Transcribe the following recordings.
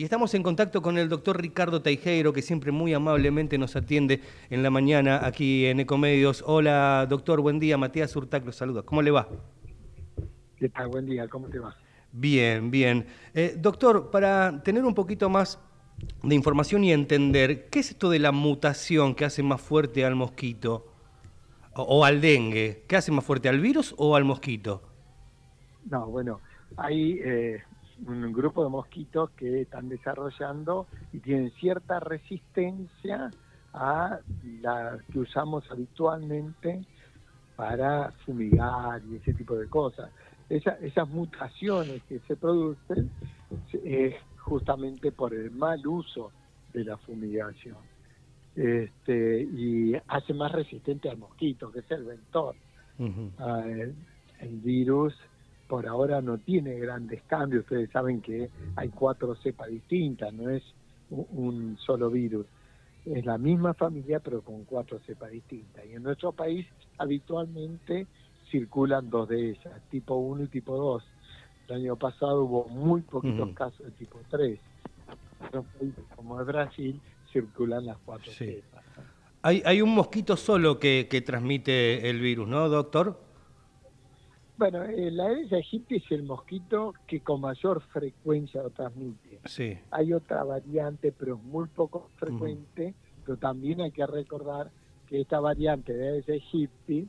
Y estamos en contacto con el doctor Ricardo Teijeiro, que siempre muy amablemente nos atiende en la mañana aquí en Ecomedios. Hola, doctor, buen día. Matías Urtac los saluda. ¿Cómo le va? ¿Qué tal? Buen día, ¿cómo te va? Bien, bien. Eh, doctor, para tener un poquito más de información y entender, ¿qué es esto de la mutación que hace más fuerte al mosquito o, al dengue? ¿Qué hace más fuerte, al virus o al mosquito? No, bueno, hay eh, un grupo de mosquitos que están desarrollando y tienen cierta resistencia a la que usamos habitualmente para fumigar y ese tipo de cosas. esas mutaciones que se producen es justamente por el mal uso de la fumigación. Este, y hace más resistente al mosquito, que es el ventor. Ah, el virus por ahora no tiene grandes cambios. Ustedes saben que hay cuatro cepas distintas, no es un solo virus. Es la misma familia, pero con cuatro cepas distintas. Y en nuestro país habitualmente circulan dos de ellas, tipo 1 y tipo 2. El año pasado hubo muy poquitos casos de tipo 3. En países como el Brasil circulan las cuatro cepas. Hay, hay un mosquito solo que, que transmite el virus, ¿no, doctor? Bueno, eh, la Aedes aegypti es el mosquito que con mayor frecuencia lo transmite. Sí. Hay otra variante, pero es muy poco frecuente, pero también hay que recordar que esta variante de Aedes aegypti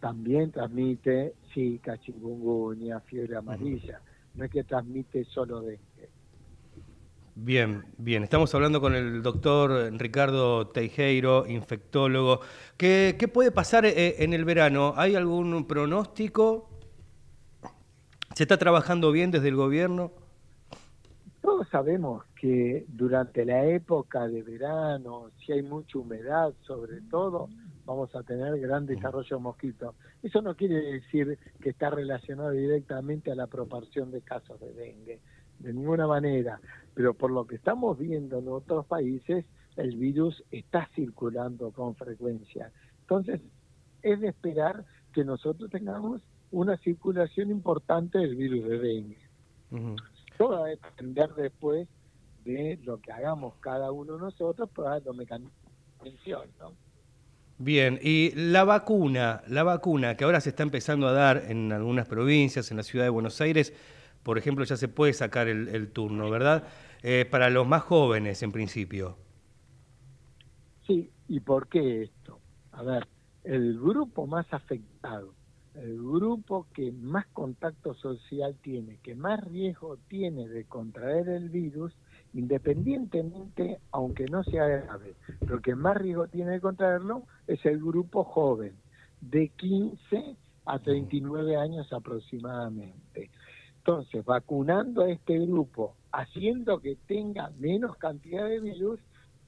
también transmite Zika, chikungunya, fiebre amarilla. No es que transmite solo dengue. Bien, bien. Estamos hablando con el doctor Ricardo Teijeiro, infectólogo. ¿Qué, qué puede pasar eh, en el verano? ¿Hay algún pronóstico? ¿Se está trabajando bien desde el gobierno? Todos sabemos que durante la época de verano, si hay mucha humedad sobre todo, vamos a tener gran desarrollo de mosquitos. Eso no quiere decir que está relacionado directamente a la proporción de casos de dengue, de ninguna manera, pero por lo que estamos viendo en otros países, el virus está circulando con frecuencia. Entonces, es de esperar que nosotros tengamos una circulación importante del virus de dengue. Todo va a depender después de lo que hagamos cada uno de nosotros para los mecanismos de atención, ¿no? Bien, y la vacuna, la vacuna que ahora se está empezando a dar en algunas provincias, en la ciudad de Buenos Aires, por ejemplo, ya se puede sacar el, turno, ¿verdad? Eh, para los más jóvenes, en principio. Sí, ¿y por qué esto? A ver, el grupo más afectado el grupo que más contacto social tiene, que más riesgo tiene de contraer el virus, independientemente, aunque no sea grave, lo que más riesgo tiene de contraerlo es el grupo joven, de 15 a 39 años aproximadamente. Entonces, vacunando a este grupo, haciendo que tenga menos cantidad de virus,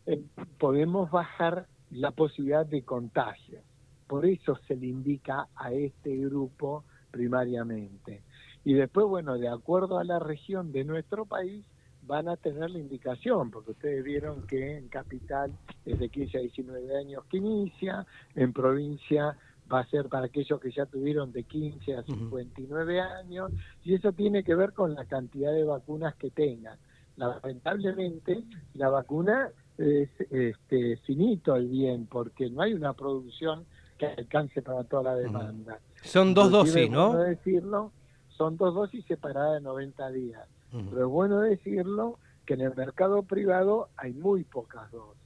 eh, podemos bajar la posibilidad de contagio. Por eso se le indica a este grupo primariamente. Y después, bueno, de acuerdo a la región de nuestro país, van a tener la indicación, porque ustedes vieron que en capital es de 15 a 19 años que inicia, en provincia va a ser para aquellos que ya tuvieron de 15 a 59 años, y eso tiene que ver con la cantidad de vacunas que tengan. Lamentablemente, la vacuna es este, finito el bien, porque no hay una producción que alcance para toda la demanda. Son dos dosis, ¿no? Bueno decirlo, son dos dosis separadas de 90 días. Pero es bueno decirlo que en el mercado privado hay muy pocas dosis.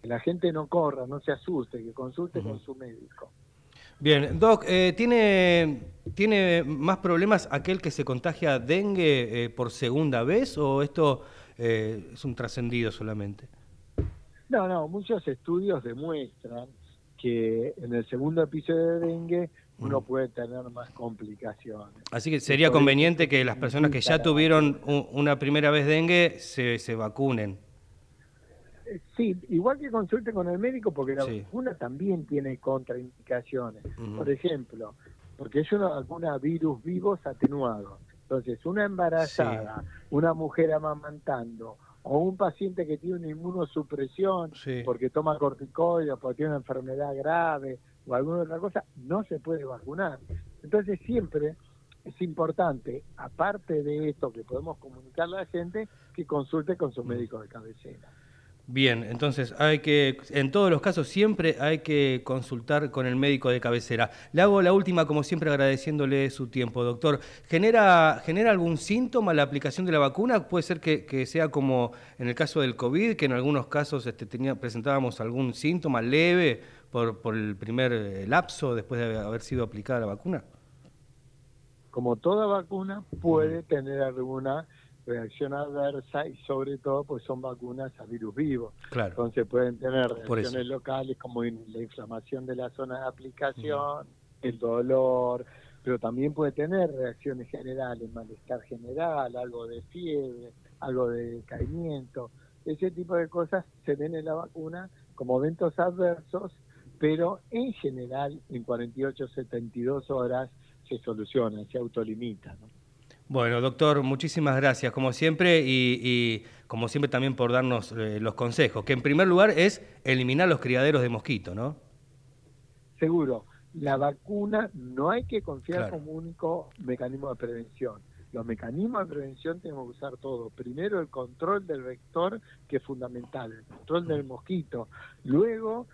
Que la gente no corra, no se asuste, que consulte con su médico. Bien, Doc, eh, ¿tiene, ¿tiene más problemas aquel que se contagia dengue eh, por segunda vez o esto eh, es un trascendido solamente? No, no, muchos estudios demuestran que en el segundo episodio de dengue uno mm. puede tener más complicaciones. Así que sería conveniente que las personas que ya tuvieron una primera vez dengue se, se vacunen. Eh, sí, igual que consulte con el médico porque la vacuna también tiene contraindicaciones. Por ejemplo, porque es una vacuna virus vivos atenuados. Entonces, una embarazada, una mujer amamantando, o un paciente que tiene una inmunosupresión porque toma corticoides, porque tiene una enfermedad grave o alguna otra cosa, no se puede vacunar. Entonces siempre es importante, aparte de esto que podemos comunicarle a la gente, que consulte con su mm. médico de cabecera. Bien, entonces hay que, en todos los casos siempre hay que consultar con el médico de cabecera. Le hago la última, como siempre, agradeciéndole su tiempo, doctor. ¿Genera, genera algún síntoma la aplicación de la vacuna? Puede ser que, sea como en el caso del COVID, que en algunos casos este, tenía, presentábamos algún síntoma leve por, por el primer eh, lapso después de haber sido aplicada la vacuna. Como toda vacuna puede tener alguna reacción adversa y sobre todo pues son vacunas a virus vivo. Entonces pueden tener reacciones locales como la inflamación de la zona de aplicación, el dolor, pero también puede tener reacciones generales, malestar general, algo de fiebre, algo de caimiento. Ese tipo de cosas se ven en la vacuna como eventos adversos, pero en general en 48, 72 horas se soluciona, se autolimita. ¿no? Bueno, doctor, muchísimas gracias, como siempre, y, como siempre también por darnos eh, los consejos, que en primer lugar es eliminar los criaderos de mosquito, ¿no? Seguro. La vacuna no hay que confiar como único mecanismo de prevención. Los mecanismos de prevención tenemos que usar todo. Primero el control del vector, que es fundamental, el control del mosquito. Luego,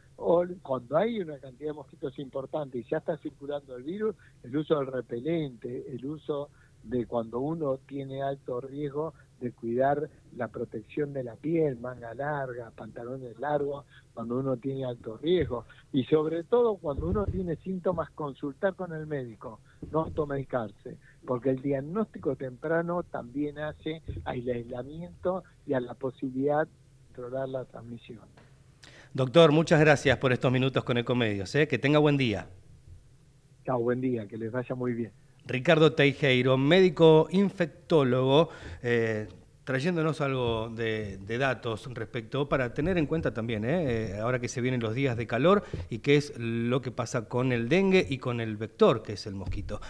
cuando hay una cantidad de mosquitos importante y ya está circulando el virus, el uso del repelente, el uso de cuando uno tiene alto riesgo de cuidar la protección de la piel, manga larga, pantalones largos, cuando uno tiene alto riesgo y sobre todo cuando uno tiene síntomas consultar con el médico, no automedicarse, porque el diagnóstico temprano también hace al aislamiento y a la posibilidad de controlar la transmisión. Doctor, muchas gracias por estos minutos con Ecomedios. ¿eh? Que tenga buen día. Chao, buen día, que les vaya muy bien. Ricardo Teijeiro, médico infectólogo, eh, trayéndonos algo de, datos respecto para tener en cuenta también, eh, ahora que se vienen los días de calor y qué es lo que pasa con el dengue y con el vector, que es el mosquito.